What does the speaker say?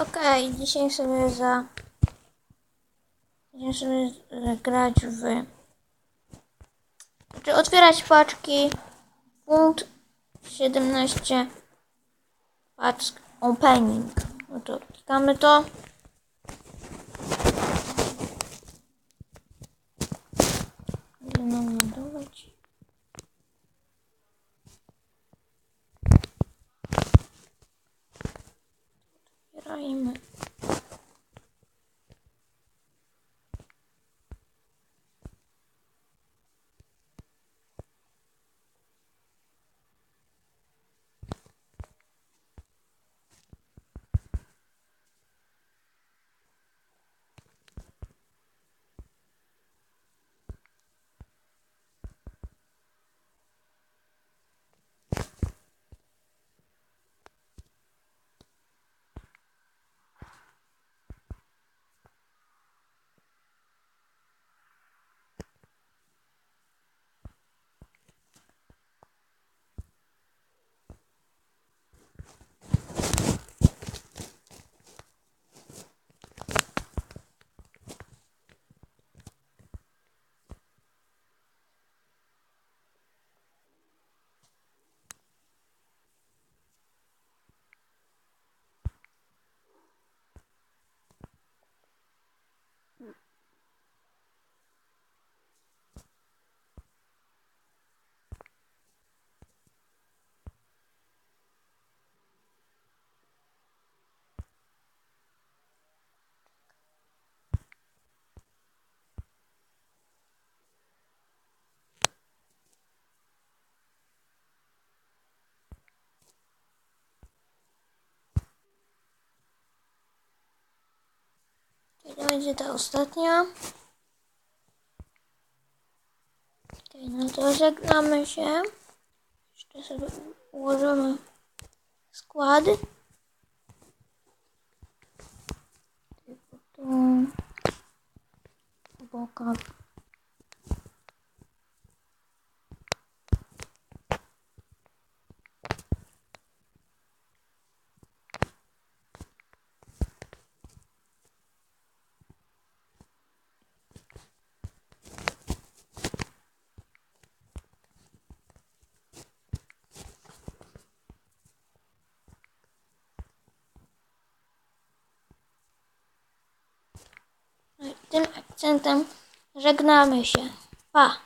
Okej, dzisiaj sobie za... Będziemy sobie grać w... Znaczy otwierać paczki. Punkt 17. Paczk opening. No to klikamy to. Ile nam ładować? time będzie ta ostatnia. Okej, no to żegnamy się. Jeszcze sobie ułożymy składy. Tylko tu po akcentem żegnamy się. Pa!